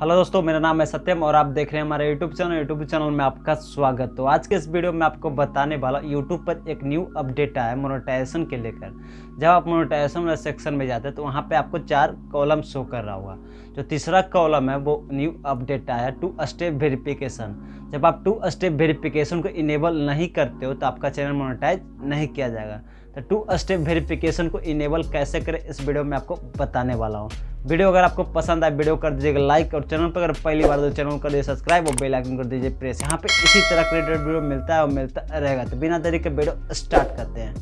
Hello दोस्तों, मेरा नाम है सत्यम और आप देख रहे हैं हमारे यूट्यूब चैनल यूट्यूब चैनल में आपका स्वागत। तो आज के इस वीडियो में आपको बताने वाला यूट्यूब पर एक न्यू अपडेट आया है मोनेटाइजेशन के लेकर। जब आप मोनेटाइजेशन वाले सेक्शन में जाते हैं तो वहाँ पे आपको चार कॉलम शो कर रहा होगा। जो तीसरा कॉलम है, वो न्यू अपडेट आया टू स्टेप वेरिफिकेशन जब आप टू स्टेप वेरिफिकेशन को इनेबल नहीं करते हो तो आपका चैनल मोनोटाइज नहीं किया जाएगा। तो टू स्टेप वेरिफिकेशन को इनेबल कैसे करें, इस वीडियो में आपको बताने वाला हूँ। वीडियो अगर आपको पसंद आए वीडियो कर दीजिएगा लाइक और चैनल पर अगर पहली बार तो चैनल कर दीजिए सब्सक्राइब और बेल आइकन कर दीजिए प्रेस यहाँ पे इसी तरह क्रिएटेड वीडियो मिलता है और मिलता रहेगा। तो बिना तरीके वीडियो स्टार्ट करते हैं।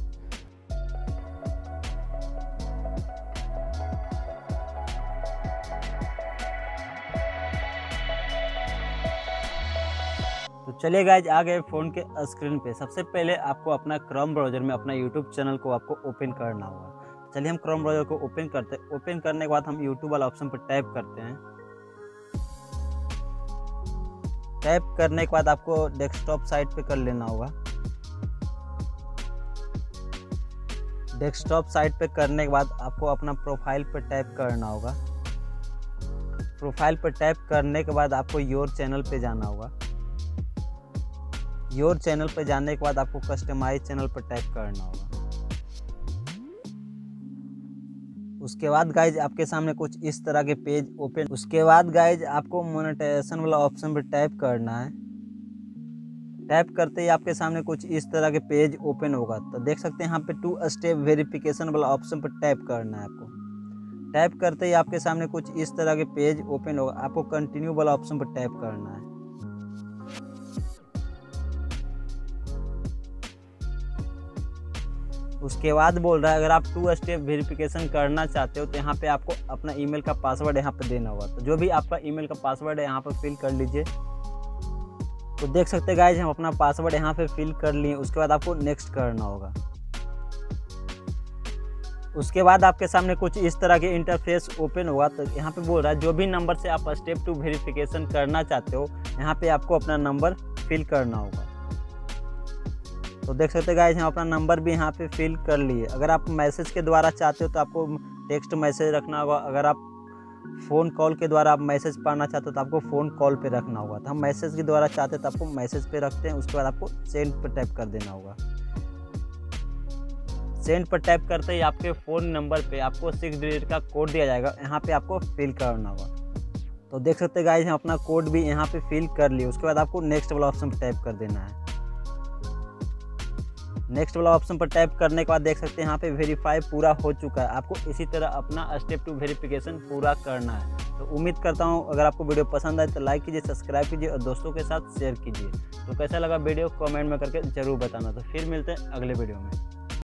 तो चलिए गाइज़ आ गए फ़ोन के स्क्रीन पे। सबसे पहले आपको अपना क्रोम ब्राउज़र में अपना यूट्यूब चैनल को आपको ओपन करना होगा। चलिए हम क्रोम ब्राउज़र को ओपन करते हैं ओपन करने के बाद हम यूट्यूब वाला ऑप्शन पर टाइप करते हैं। टाइप करने के बाद आपको डेस्कटॉप साइट पे कर लेना होगा। डेस्कटॉप साइट पे करने के बाद आपको अपना प्रोफ़ाइल पर टाइप करना होगा। प्रोफ़ाइल पर टाइप करने के बाद आपको योर चैनल पे जाना होगा। योर चैनल पर जाने के बाद आपको कस्टमाइज चैनल पर टैप करना होगा। उसके बाद गाइज़ आपके सामने कुछ इस तरह के पेज ओपन उसके बाद गाइज़ आपको मोनेटाइजेशन वाला ऑप्शन पर टैप करना है। टैप करते ही आपके सामने कुछ इस तरह के पेज ओपन होगा। तो देख सकते हैं यहाँ पे टू स्टेप वेरिफिकेशन वाला ऑप्शन पर टैप करना है आपको। टैप करते ही आपके सामने कुछ इस तरह के पेज ओपन होगा। आपको कंटिन्यू वाला ऑप्शन पर टैप करना है। उसके बाद बोल रहा है, अगर आप टू स्टेप वेरिफिकेशन करना चाहते हो तो यहाँ पे आपको अपना ईमेल का पासवर्ड यहाँ पे देना होगा। तो जो भी आपका ईमेल का पासवर्ड है, यहाँ पर फिल कर लीजिए। तो देख सकते हैं गाइज़ हम अपना पासवर्ड यहाँ पे फिल कर लिए। उसके बाद आपको नेक्स्ट करना होगा। उसके बाद आपके सामने कुछ इस तरह के इंटरफेस ओपन होगा तो यहाँ पे बोल रहा है, जो भी नंबर से आप स्टेप टू वेरिफिकेशन करना चाहते हो, यहाँ पे आपको अपना नंबर फिल करना होगा। तो देख सकते गाइज़ हम अपना नंबर भी यहाँ पे फिल कर लिए। अगर आप मैसेज के द्वारा चाहते हो तो आपको टेक्स्ट मैसेज रखना होगा। अगर आप फ़ोन कॉल के द्वारा आप मैसेज पाना चाहते हो तो आपको फ़ोन कॉल पे रखना होगा। तो हम मैसेज के द्वारा चाहते हैं तो आपको मैसेज पे रखते हैं, उसके बाद आपको सेंड पर टैप कर देना होगा। सेंड पर टैप करते ही आपके फ़ोन नंबर पे आपको सिक्स डिजिट का कोड दिया जाएगा। यहाँ पे आपको फिल करना होगा। तो देख सकते गाइज़ हम अपना कोड भी यहाँ पे फिल कर लिए। उसके बाद आपको नेक्स्ट वाला ऑप्शन पर टैप कर देना है। नेक्स्ट वाला ऑप्शन पर टैप करने के बाद देख सकते हैं, यहाँ पे वेरीफाई पूरा हो चुका है। आपको इसी तरह अपना स्टेप टू वेरिफिकेशन पूरा करना है। तो उम्मीद करता हूँ, अगर आपको वीडियो पसंद आए तो लाइक कीजिए सब्सक्राइब कीजिए और दोस्तों के साथ शेयर कीजिए। तो कैसा लगा वीडियो कमेंट में करके ज़रूर बताना। तो फिर मिलते हैं अगले वीडियो में।